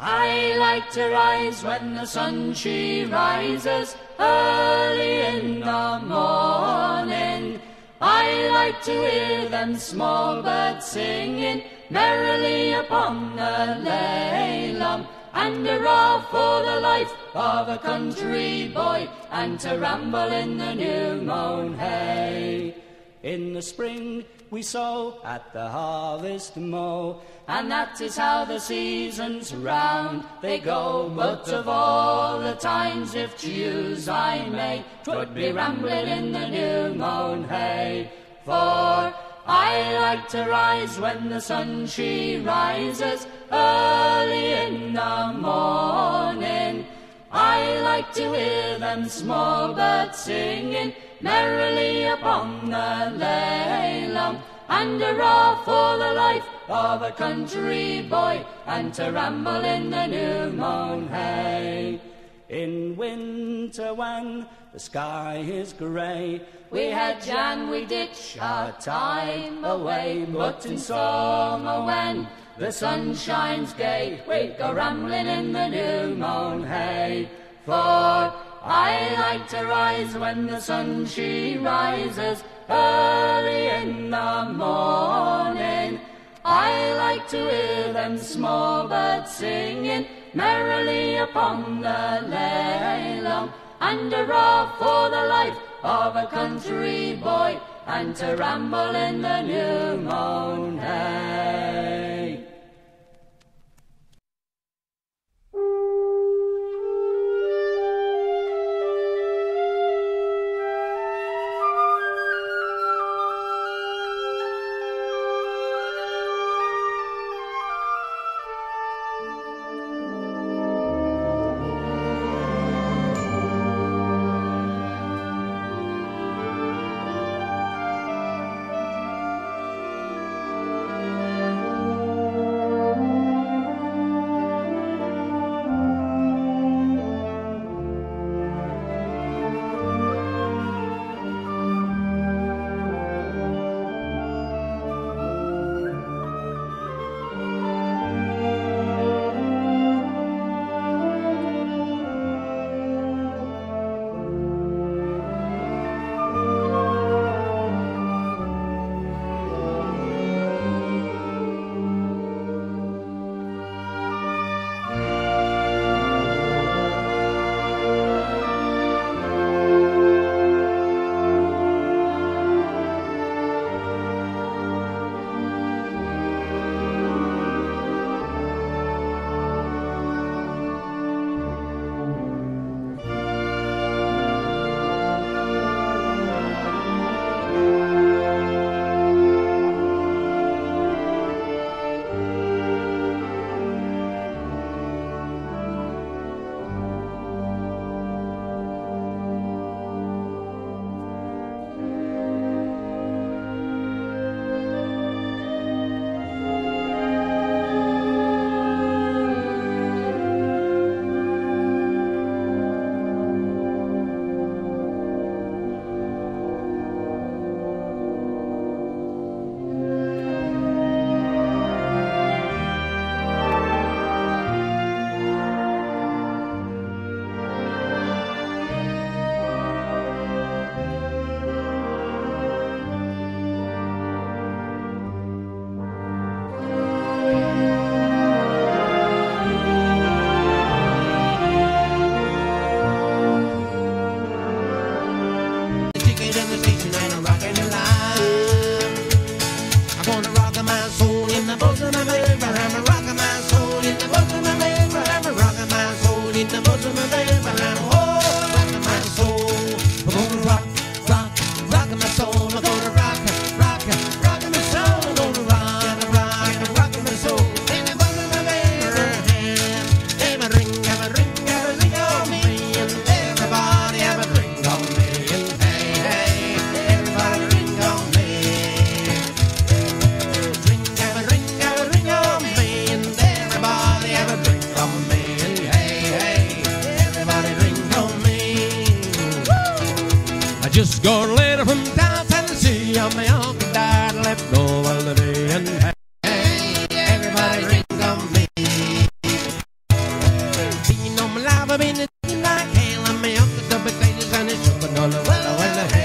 I like to rise when the sun she rises early in the morning. I like to hear them small birds singing merrily upon the lalum and hurrah for the life of a country boy and to ramble in the new mown hay. In the spring we sow, at the harvest mow, and that is how the seasons round they go. But of all the times, if to use I may, twould be rambling in the new mown hay. For I like to rise when the sun she rises early in the morning. I like to hear them small birds singing merrily upon the lalum, and hurrah for the life of a country boy, and to ramble in the new mown hay. In winter when the sky is grey, we had Jan, we ditch our time away, but in summer when the sun shines gay, we go rambling in the new mown hay. For I like to rise when the sun she rises early in the morning. I like to hear them small birds singing merrily upon the lalum and a hurrah for the life of a country boy and to ramble in the new mown hay. just got a letter from town Tennessee. I'm my uncle died and left all the day. And hey, everybody drinks on me. Being on my life, I've been a like hell. I'm my uncle's double and it's all the way.